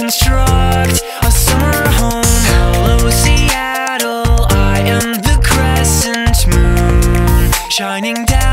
Construct a summer home Hello Seattle, I am the crescent moon Shining down.